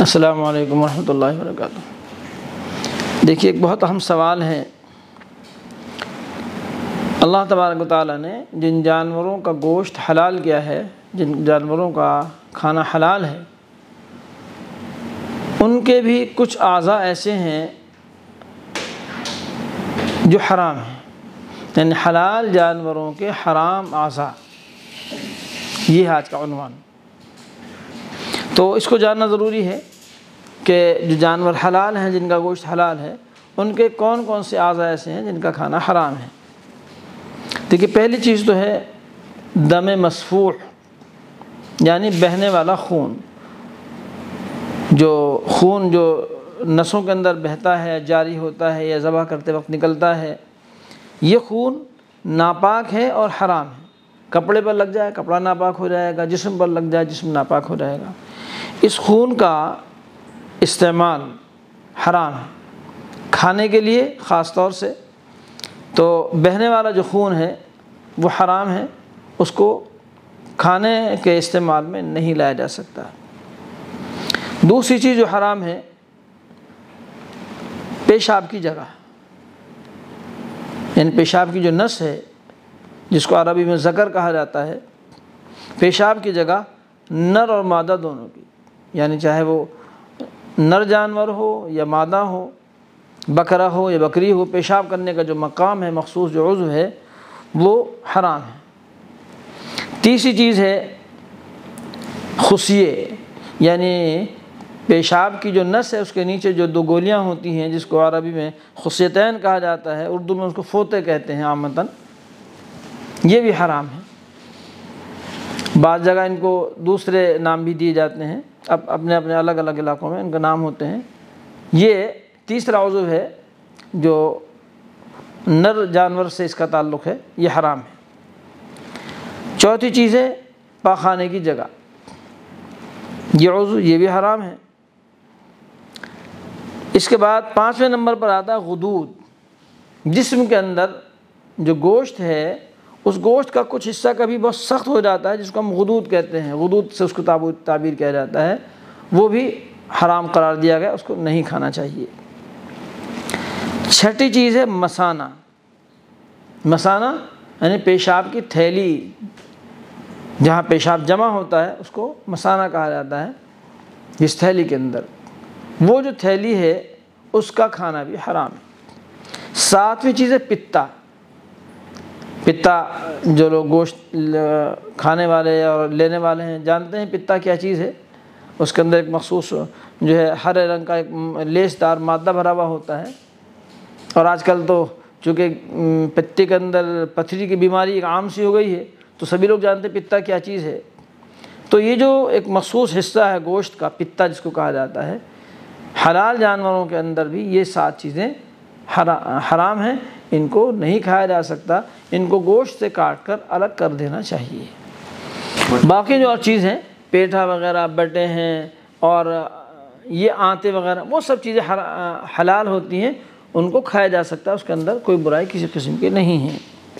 अस्सलाम वालेकुम रहमतुल्लाहि व देखिए, एक बहुत अहम सवाल है। अल्लाह तबारक ताली ने जिन जानवरों का गोश्त हलाल किया है, जिन जानवरों का खाना हलाल है, उनके भी कुछ अज़ा ऐसे हैं जो हराम हैं। यानी हलाल जानवरों के हराम अज़ा ये है आज का उनवान। तो इसको जानना ज़रूरी है कि जो जानवर हलाल हैं, जिनका गोश्त हलाल है, उनके कौन कौन से अज़ा ऐसे हैं जिनका खाना हराम है? देखिए, पहली चीज़ तो है दम मसफूह यानी बहने वाला खून। जो खून जो नसों के अंदर बहता है, जारी होता है या ज़बह करते वक्त निकलता है, ये खून नापाक है और हराम है। कपड़े पर लग जाए, कपड़ा नापाक हो जाएगा, जिस्म पर लग जाए, जिस्म नापाक हो जाएगा। इस खून का इस्तेमाल हराम है। खाने के लिए ख़ास तौर से तो बहने वाला जो खून है, वो हराम है। उसको खाने के इस्तेमाल में नहीं लाया जा सकता। दूसरी चीज़ जो हराम है, पेशाब की जगह। यानी पेशाब की जो नस है जिसको अरबी में ज़कर कहा जाता है, पेशाब की जगह नर और मादा दोनों की। यानी चाहे वो नर जानवर हो या मादा हो, बकरा हो या बकरी हो, पेशाब करने का जो मकाम है, मखसूस जो उज़व है, वो हराम है। तीसरी चीज़ है खुशिए यानी पेशाब की जो नस है, उसके नीचे जो दो गोलियाँ होती हैं, जिसको अरबी में खुशियतैन कहा जाता है, उर्दू में उसको फोते कहते हैं आमतन। ये भी हराम है। बाद जगह इनको दूसरे नाम भी दिए जाते हैं। अब अपने अपने अलग अलग इलाक़ों में इनका नाम होते हैं। ये तीसरा उज़व है जो नर जानवर से इसका ताल्लुक़ है। ये हराम है। चौथी चीज़ है पाखाने की जगह। ये उज़व ये भी हराम है। इसके बाद पाँचवें नंबर पर आता है गदूद। जिस्म के अंदर जो गोश्त है उस गोश्त का कुछ हिस्सा कभी बहुत सख्त हो जाता है, जिसको हम गदूद कहते हैं। गदूद से उसको ताबू, ताबीर किया जाता है। वो भी हराम करार दिया गया, उसको नहीं खाना चाहिए। छठी चीज़ है मसाना। मसाना यानी पेशाब की थैली। जहाँ पेशाब जमा होता है, उसको मसाना कहा जाता है इस थैली के अंदर। वो जो थैली है, उसका खाना भी हराम है। सातवीं चीज़ है पित्ता। पित्ता जो लोग गोश्त खाने वाले और लेने वाले हैं, जानते हैं पिता क्या चीज़ है? उसके अंदर एक मखसूस जो है, हरे रंग का एक लेसदार मादा भरा हुआ होता है। और आजकल तो चूँकि पित्ते के अंदर पथरी की बीमारी एक आम सी हो गई है तो सभी लोग जानते हैं पित्ता क्या चीज़ है। तो ये जो एक मखसूस हिस्सा है गोश्त का पित्ता जिसको कहा जाता है, हलाल जानवरों के अंदर भी ये सात चीज़ें हरा, हराम हैं, इनको नहीं खाया जा सकता, इनको गोश्त से काट कर अलग कर देना चाहिए। बाकी जो और चीज़ हैं, पेठा वगैरह, बटे हैं, और ये आते वगैरह, वो सब चीज़ें हलाल होती हैं, उनको खाया जा सकता है, उसके अंदर कोई बुराई किसी किस्म की नहीं है।